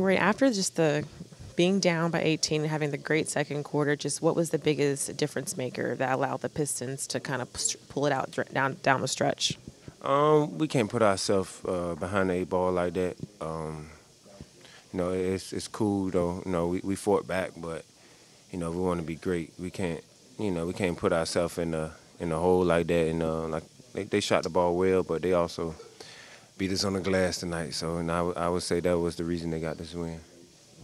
Dorian, after just the being down by 18 and having the great second quarter, just what was the biggest difference maker that allowed the Pistons to kind of pull it out down down the stretch? Um, we can't put ourselves uh, behind the eight ball like that. Um, you know, it's it's cool though. You know, we, we fought back, but you know, we want to be great. We can't, you know, we can't put ourselves in a in the hole like that. And uh, like they, they shot the ball well, but they also beat us on the glass tonight. So, and I, I would say that was the reason they got this win.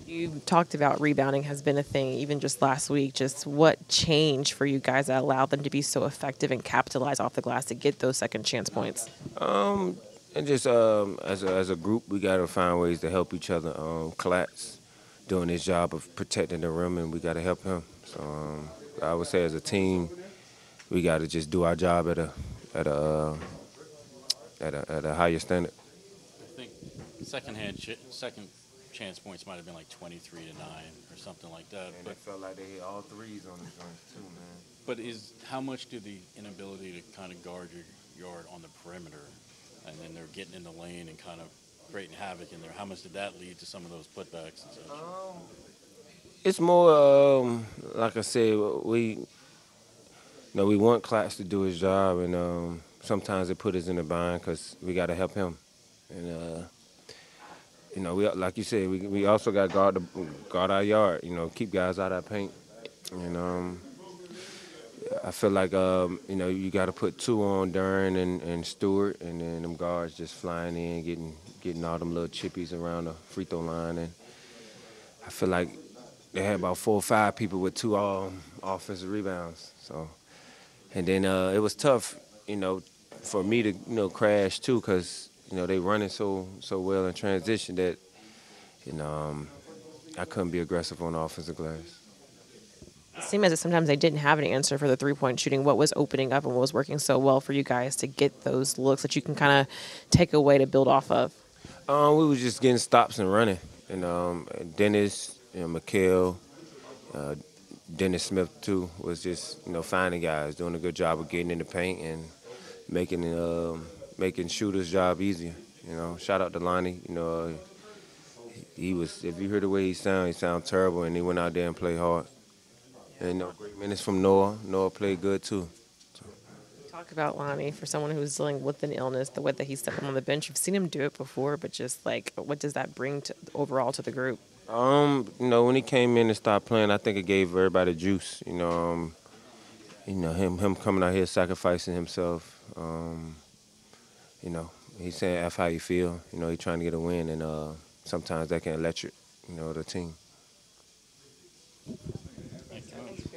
You talked about rebounding has been a thing even just last week. Just what changed for you guys that allowed them to be so effective and capitalize off the glass to get those second chance points? Um, and just um, as a, as a group, we got to find ways to help each other. Um, Clax's doing his job of protecting the rim, and we got to help him. So um, I would say as a team, we got to just do our job at a at a uh, at a, at a higher standard. I think second hand ch- second chance points might have been like 23 to 9 or something like that. And but it felt like they hit all threes on the joints too, man. But is how much do the inability to kind of guard your yard on the perimeter, and then they're getting in the lane and kind of creating havoc in there? How much did that lead to some of those putbacks and such? Um, it's more um, like I said, we you know we want Clax to do his job, and um, sometimes it put us in a bind because we got to help him, and. Uh, you know, we like you said, we we also got guard the, guard our yard. You know, keep guys out of paint. And um, I feel like um, you know you got to put two on Duren and, and Stewart, and then them guards just flying in, getting getting all them little chippies around the free throw line, and I feel like they had about four or five people with two um, offensive rebounds. So, and then uh, it was tough, you know, for me to you know crash too, because you know, they running so so well in transition that, you know, um, I couldn't be aggressive on the offensive glass. It seemed as if sometimes they didn't have an answer for the three point shooting. What was opening up and what was working so well for you guys to get those looks that you can kind of take away to build off of? Um, we were just getting stops and running. And um, Dennis, know, Mikal, uh, Dennis Smith too was just you know finding guys, doing a good job of getting in the paint and making um, making shooters' job easier. You know, shout out to Lonnie. You know, uh, he was. If you hear the way he sound, he sound terrible, and he went out there and played hard. And you know, great minutes from Noah. Noah played good too. Talk about Lonnie for someone who's dealing with an illness, the way that he's stepping on the bench. You've seen him do it before, but just like, what does that bring to, overall to the group? Um, you know, when he came in and started playing, I think it gave everybody juice. You know, um, you know him him coming out here sacrificing himself. Um, you know, he's saying F how you feel. You know, he's trying to get a win, and uh, sometimes that can electric, you know, the team.